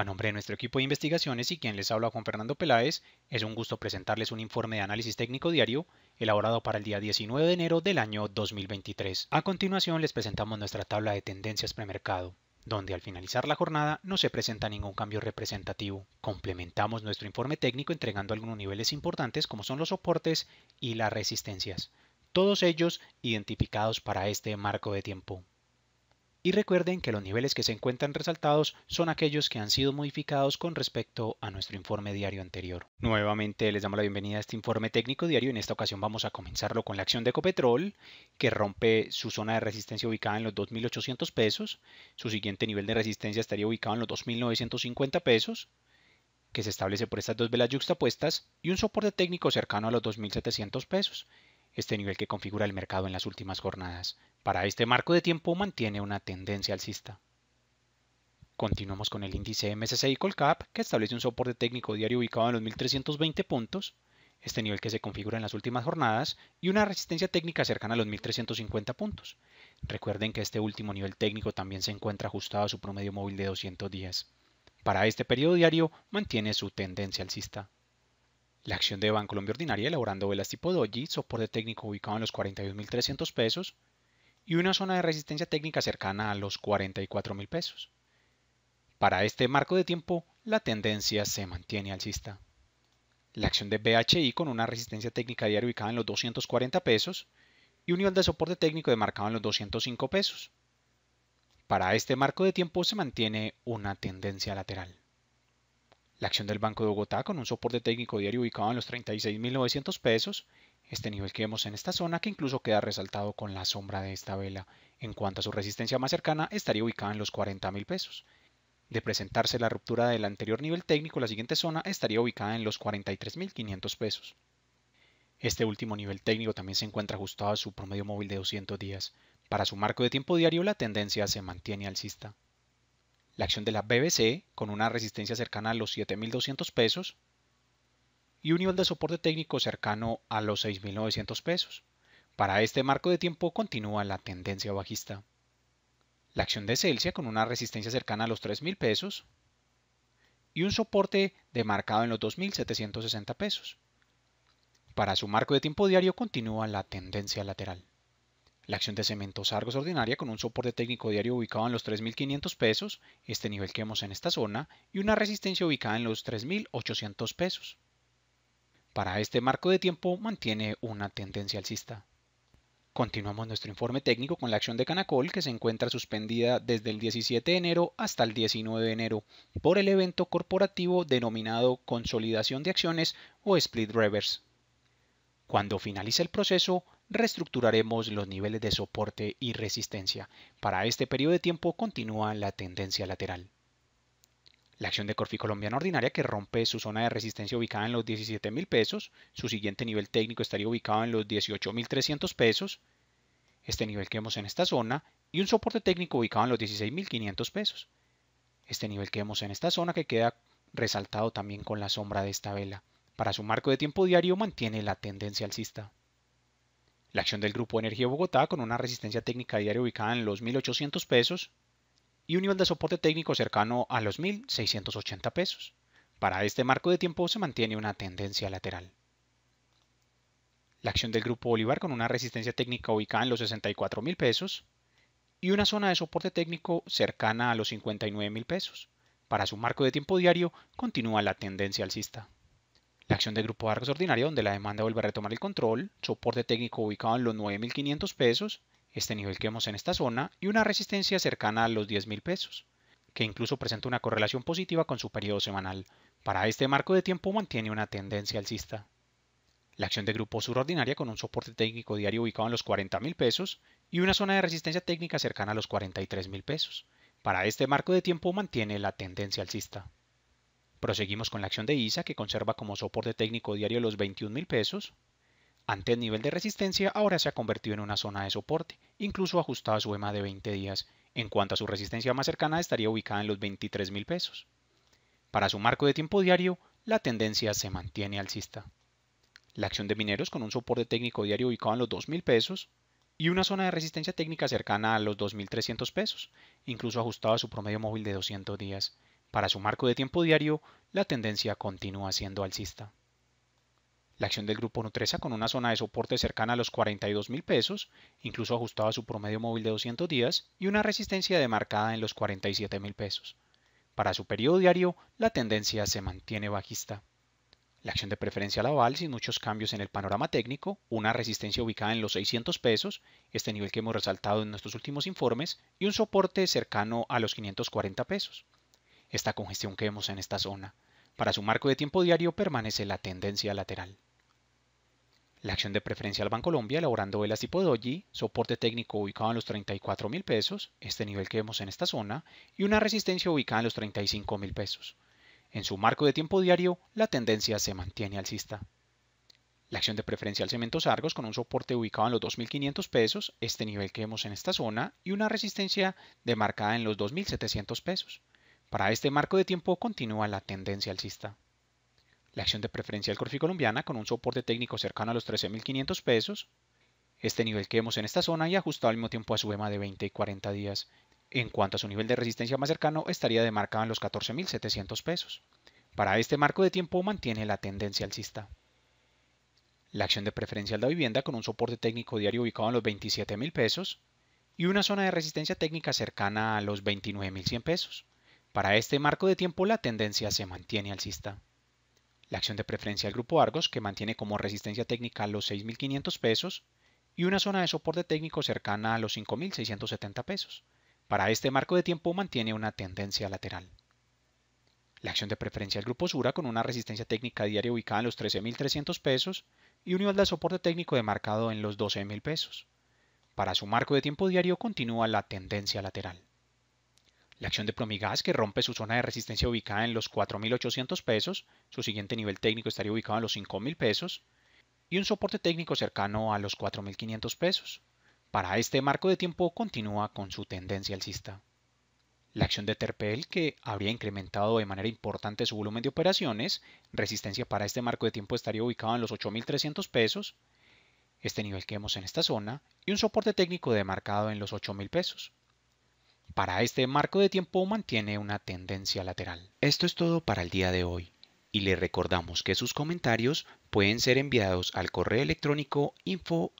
A nombre de nuestro equipo de investigaciones y quien les habla Juan Fernando Peláez, es un gusto presentarles un informe de análisis técnico diario elaborado para el día 19 de enero del año 2023. A continuación les presentamos nuestra tabla de tendencias premercado, donde al finalizar la jornada no se presenta ningún cambio representativo. Complementamos nuestro informe técnico entregando algunos niveles importantes como son los soportes y las resistencias, todos ellos identificados para este marco de tiempo. Y recuerden que los niveles que se encuentran resaltados son aquellos que han sido modificados con respecto a nuestro informe diario anterior. Nuevamente les damos la bienvenida a este informe técnico diario. En esta ocasión vamos a comenzarlo con la acción de Ecopetrol, que rompe su zona de resistencia ubicada en los 2.800 pesos. Su siguiente nivel de resistencia estaría ubicado en los 2.950 pesos que se establece por estas dos velas yuxtapuestas y un soporte técnico cercano a los 2.700 pesos este nivel que configura el mercado en las últimas jornadas. Para este marco de tiempo mantiene una tendencia alcista. Continuamos con el índice MSCI Colcap, que establece un soporte técnico diario ubicado en los 1320 puntos, este nivel que se configura en las últimas jornadas, y una resistencia técnica cercana a los 1350 puntos. Recuerden que este último nivel técnico también se encuentra ajustado a su promedio móvil de 200 días. Para este periodo diario mantiene su tendencia alcista. La acción de Bancolombia Ordinaria elaborando velas tipo doji, soporte técnico ubicado en los 42.300 pesos y una zona de resistencia técnica cercana a los 44.000 pesos. Para este marco de tiempo, la tendencia se mantiene alcista. La acción de BHI con una resistencia técnica diaria ubicada en los 240 pesos y un nivel de soporte técnico demarcado en los 205 pesos. Para este marco de tiempo se mantiene una tendencia lateral. La acción del Banco de Bogotá con un soporte técnico diario ubicado en los 36.900 pesos, este nivel que vemos en esta zona que incluso queda resaltado con la sombra de esta vela. En cuanto a su resistencia más cercana, estaría ubicada en los 40.000 pesos. De presentarse la ruptura del anterior nivel técnico, la siguiente zona estaría ubicada en los 43.500 pesos. Este último nivel técnico también se encuentra ajustado a su promedio móvil de 200 días. Para su marco de tiempo diario, la tendencia se mantiene alcista la acción de la BBC con una resistencia cercana a los 7.200 pesos y un nivel de soporte técnico cercano a los 6.900 pesos. Para este marco de tiempo continúa la tendencia bajista. La acción de Celsia con una resistencia cercana a los 3.000 pesos y un soporte demarcado en los 2.760 pesos. Para su marco de tiempo diario continúa la tendencia lateral. La acción de cementos Argos ordinaria con un soporte técnico diario ubicado en los 3.500 pesos, este nivel que vemos en esta zona, y una resistencia ubicada en los 3.800 pesos. Para este marco de tiempo mantiene una tendencia alcista. Continuamos nuestro informe técnico con la acción de Canacol que se encuentra suspendida desde el 17 de enero hasta el 19 de enero por el evento corporativo denominado consolidación de acciones o split reverse. Cuando finalice el proceso, reestructuraremos los niveles de soporte y resistencia. Para este periodo de tiempo continúa la tendencia lateral. La acción de Corfi Colombiana Ordinaria que rompe su zona de resistencia ubicada en los 17 mil pesos, su siguiente nivel técnico estaría ubicado en los 18 mil 300 pesos, este nivel que vemos en esta zona, y un soporte técnico ubicado en los 16 mil 500 pesos. Este nivel que vemos en esta zona que queda resaltado también con la sombra de esta vela. Para su marco de tiempo diario mantiene la tendencia alcista. La acción del Grupo Energía Bogotá con una resistencia técnica diaria ubicada en los 1.800 pesos y un nivel de soporte técnico cercano a los 1.680 pesos. Para este marco de tiempo se mantiene una tendencia lateral. La acción del Grupo Bolívar con una resistencia técnica ubicada en los 64.000 pesos y una zona de soporte técnico cercana a los 59.000 pesos. Para su marco de tiempo diario continúa la tendencia alcista. La acción de Grupo Argos Ordinaria, donde la demanda vuelve a retomar el control, soporte técnico ubicado en los 9.500 pesos, este nivel que vemos en esta zona, y una resistencia cercana a los 10.000 pesos, que incluso presenta una correlación positiva con su periodo semanal. Para este marco de tiempo mantiene una tendencia alcista. La acción de Grupo Sur Ordinaria con un soporte técnico diario ubicado en los 40.000 pesos y una zona de resistencia técnica cercana a los 43.000 pesos. Para este marco de tiempo mantiene la tendencia alcista. Proseguimos con la acción de ISA que conserva como soporte técnico diario los 21 mil pesos. Ante el nivel de resistencia ahora se ha convertido en una zona de soporte, incluso ajustada a su EMA de 20 días. En cuanto a su resistencia más cercana estaría ubicada en los 23 mil pesos. Para su marco de tiempo diario, la tendencia se mantiene alcista. La acción de mineros con un soporte técnico diario ubicado en los 2 mil pesos y una zona de resistencia técnica cercana a los 2.300 pesos, incluso ajustado a su promedio móvil de 200 días. Para su marco de tiempo diario, la tendencia continúa siendo alcista. La acción del grupo Nutresa con una zona de soporte cercana a los 42 mil pesos, incluso ajustado a su promedio móvil de 200 días, y una resistencia demarcada en los 47 mil pesos. Para su periodo diario, la tendencia se mantiene bajista. La acción de preferencia Laval sin muchos cambios en el panorama técnico, una resistencia ubicada en los 600 pesos, este nivel que hemos resaltado en nuestros últimos informes, y un soporte cercano a los 540 pesos. Esta congestión que vemos en esta zona. Para su marco de tiempo diario permanece la tendencia lateral. La acción de preferencia al Colombia elaborando velas tipo doji, soporte técnico ubicado en los 34 mil pesos, este nivel que vemos en esta zona, y una resistencia ubicada en los 35 mil pesos. En su marco de tiempo diario, la tendencia se mantiene alcista. La acción de preferencia al Cementos Argos con un soporte ubicado en los 2.500 pesos, este nivel que vemos en esta zona, y una resistencia demarcada en los 2.700 pesos. Para este marco de tiempo continúa la tendencia alcista. La acción de preferencia del Corfi colombiana con un soporte técnico cercano a los 13.500 pesos, este nivel que vemos en esta zona y ajustado al mismo tiempo a su EMA de 20 y 40 días, en cuanto a su nivel de resistencia más cercano, estaría demarcado en los 14.700 pesos. Para este marco de tiempo mantiene la tendencia alcista. La acción de preferencia de la vivienda con un soporte técnico diario ubicado en los 27.000 pesos y una zona de resistencia técnica cercana a los 29.100 pesos. Para este marco de tiempo la tendencia se mantiene alcista. La acción de preferencia del grupo Argos que mantiene como resistencia técnica los 6.500 pesos y una zona de soporte técnico cercana a los 5.670 pesos. Para este marco de tiempo mantiene una tendencia lateral. La acción de preferencia del grupo Sura con una resistencia técnica diaria ubicada en los 13.300 pesos y un nivel de soporte técnico demarcado en los 12.000 pesos. Para su marco de tiempo diario continúa la tendencia lateral. La acción de Promigas que rompe su zona de resistencia ubicada en los 4.800 pesos, su siguiente nivel técnico estaría ubicado en los 5.000 pesos, y un soporte técnico cercano a los 4.500 pesos. Para este marco de tiempo continúa con su tendencia alcista. La acción de Terpel, que habría incrementado de manera importante su volumen de operaciones, resistencia para este marco de tiempo estaría ubicado en los 8.300 pesos, este nivel que vemos en esta zona, y un soporte técnico demarcado en los 8.000 pesos. Para este marco de tiempo mantiene una tendencia lateral. Esto es todo para el día de hoy y le recordamos que sus comentarios pueden ser enviados al correo electrónico info